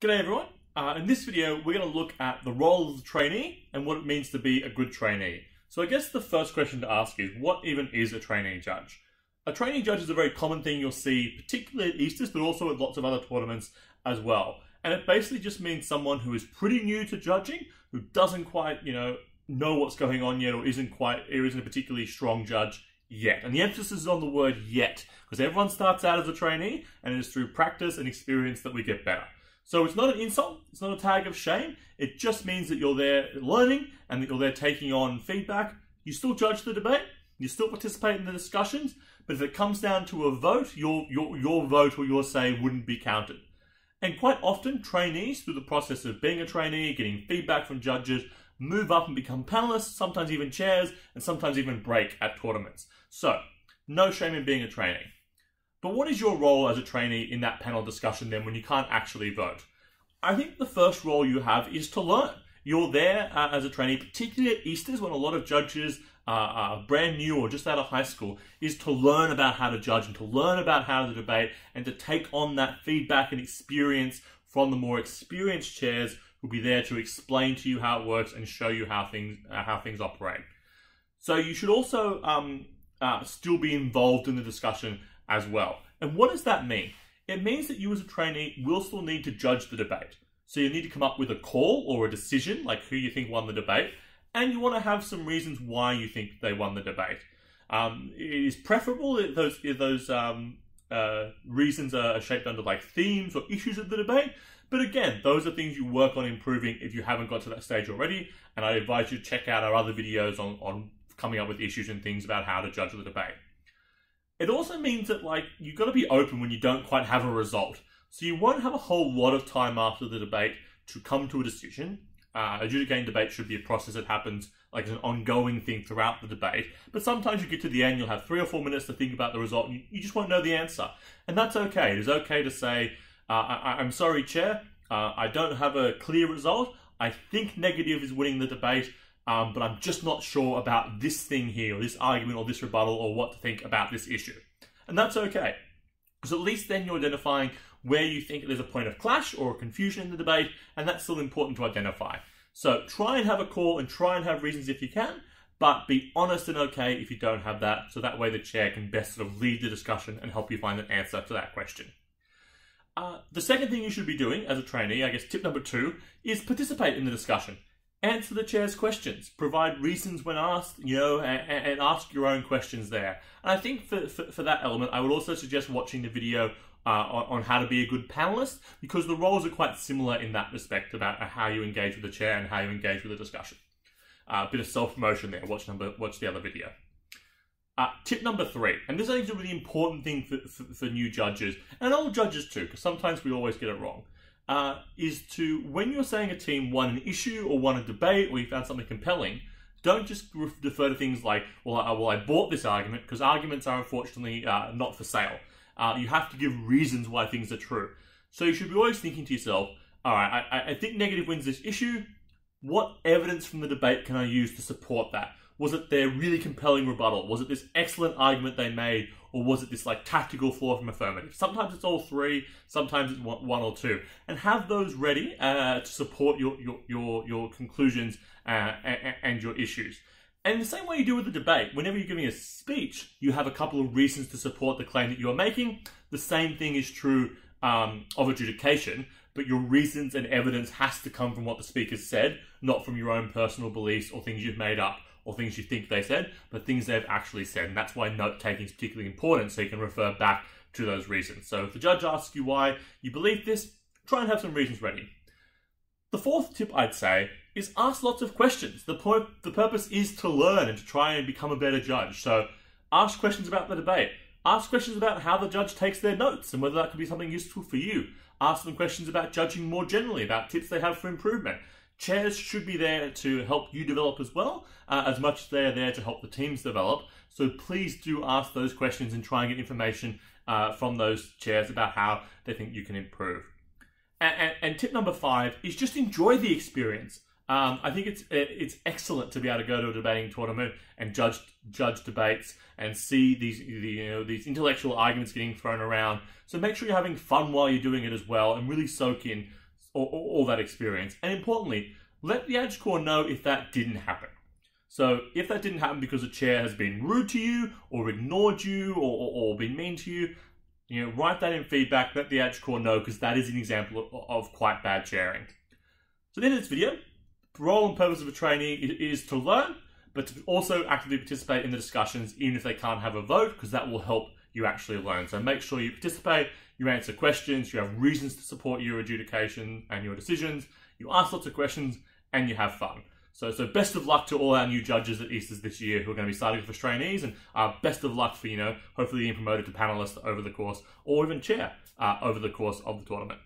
G'day everyone. Uh, in this video, we're going to look at the role of the trainee and what it means to be a good trainee. So I guess the first question to ask is, what even is a trainee judge? A trainee judge is a very common thing you'll see, particularly at Easters, but also at lots of other tournaments as well. And it basically just means someone who is pretty new to judging, who doesn't quite, you know, know what's going on yet, or isn't quite, or isn't a particularly strong judge yet. And the emphasis is on the word yet, because everyone starts out as a trainee, and it is through practice and experience that we get better. So it's not an insult, it's not a tag of shame. It just means that you're there learning and that you're there taking on feedback. You still judge the debate, you still participate in the discussions, but if it comes down to a vote, your, your, your vote or your say wouldn't be counted. And quite often, trainees, through the process of being a trainee, getting feedback from judges, move up and become panelists, sometimes even chairs, and sometimes even break at tournaments. So, no shame in being a trainee. But what is your role as a trainee in that panel discussion then when you can't actually vote? I think the first role you have is to learn. You're there uh, as a trainee, particularly at Easters when a lot of judges are, are brand new or just out of high school, is to learn about how to judge and to learn about how to debate and to take on that feedback and experience from the more experienced chairs who'll be there to explain to you how it works and show you how things uh, how things operate. So you should also um, uh, still be involved in the discussion as well. And what does that mean? It means that you as a trainee will still need to judge the debate. So you need to come up with a call or a decision, like who you think won the debate, and you want to have some reasons why you think they won the debate. Um, it is preferable if those if those um, uh, reasons are shaped under like themes or issues of the debate. But again, those are things you work on improving if you haven't got to that stage already. And I advise you to check out our other videos on, on coming up with issues and things about how to judge the debate. It also means that like you've got to be open when you don't quite have a result. So you won't have a whole lot of time after the debate to come to a decision. Uh, adjudicating debate should be a process that happens like an ongoing thing throughout the debate. But sometimes you get to the end, you'll have three or four minutes to think about the result, and you, you just won't know the answer. And that's okay. It is okay to say, uh, I, am sorry, Chair, uh, I don't have a clear result. I think negative is winning the debate um, but I'm just not sure about this thing here, or this argument, or this rebuttal, or what to think about this issue. And that's okay. Because at least then you're identifying where you think there's a point of clash or confusion in the debate, and that's still important to identify. So try and have a call and try and have reasons if you can, but be honest and okay if you don't have that, so that way the chair can best sort of lead the discussion and help you find an answer to that question. Uh, the second thing you should be doing as a trainee, I guess tip number two, is participate in the discussion answer the chair's questions, provide reasons when asked, you know, and, and ask your own questions there. And I think for, for, for, that element, I would also suggest watching the video uh, on, on, how to be a good panelist because the roles are quite similar in that respect about how you engage with the chair and how you engage with the discussion. Uh, a bit of self promotion there. Watch number, watch the other video. Uh, tip number three, and this I think is a really important thing for, for, for new judges and old judges too, because sometimes we always get it wrong uh, is to when you're saying a team won an issue or won a debate or you found something compelling, don't just defer to things like, well, I, well, I bought this argument because arguments are unfortunately uh, not for sale. Uh, you have to give reasons why things are true. So you should be always thinking to yourself, all right, I, I think negative wins this issue. What evidence from the debate can I use to support that? Was it their really compelling rebuttal? Was it this excellent argument they made? Or was it this like tactical flaw from affirmative? Sometimes it's all three, sometimes it's one or two. And have those ready uh, to support your, your, your, your conclusions uh, and, your issues. And the same way you do with the debate, whenever you're giving a speech, you have a couple of reasons to support the claim that you are making. The same thing is true um, of adjudication, but your reasons and evidence has to come from what the speaker said, not from your own personal beliefs or things you've made up or things you think they said, but things they've actually said. And that's why note taking is particularly important, so you can refer back to those reasons. So if the judge asks you why you believe this, try and have some reasons ready. The fourth tip I'd say is ask lots of questions. The, the purpose is to learn and to try and become a better judge. So ask questions about the debate. Ask questions about how the judge takes their notes and whether that could be something useful for you. Ask them questions about judging more generally, about tips they have for improvement. Chairs should be there to help you develop as well, uh, as much as they're there to help the teams develop. So please do ask those questions and try and get information uh, from those chairs about how they think you can improve. And, and, and tip number five is just enjoy the experience. Um, I think it's it's excellent to be able to go to a debating tournament and judge judge debates and see these you know these intellectual arguments getting thrown around. So make sure you're having fun while you're doing it as well, and really soak in all, all that experience. And importantly, let the Adj Core know if that didn't happen. So if that didn't happen because a chair has been rude to you, or ignored you, or, or, or been mean to you, you know, write that in feedback. Let the Adj Core know because that is an example of, of quite bad chairing. So, the end of this video, the role and purpose of a trainee is to learn, but to also actively participate in the discussions, even if they can't have a vote, because that will help you actually learn. So, make sure you participate, you answer questions, you have reasons to support your adjudication and your decisions, you ask lots of questions, and you have fun. So, so best of luck to all our new judges at Easters this year who are going to be starting off trainees, and uh, best of luck for you know hopefully being promoted to panelists over the course, or even chair uh, over the course of the tournament.